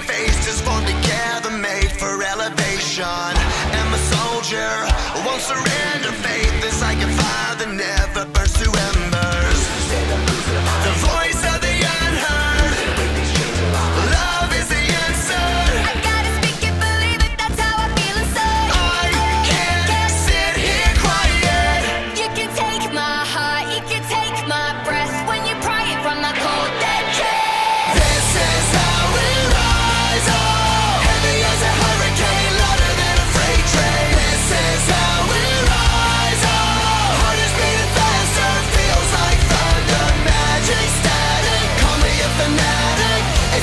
Faces formed together, made for elevation. I'm a soldier, won't surrender. Faith is like a fire that never.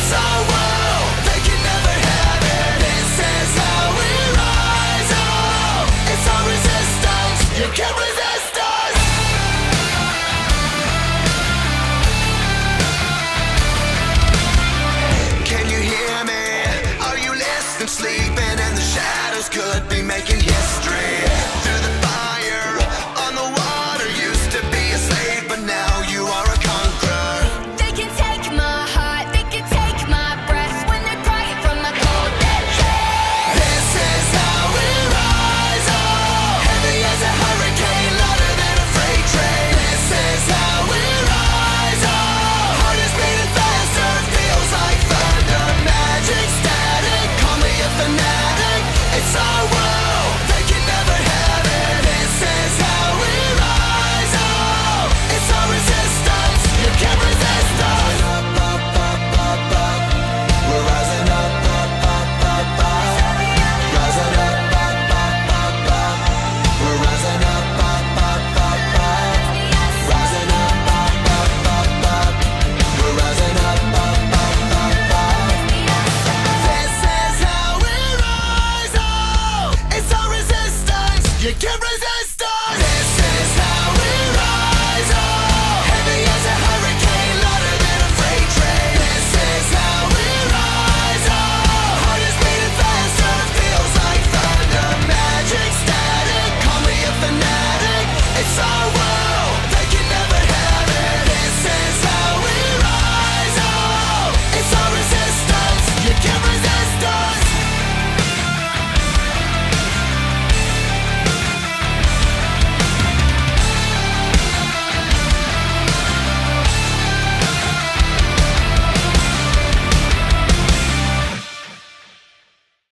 so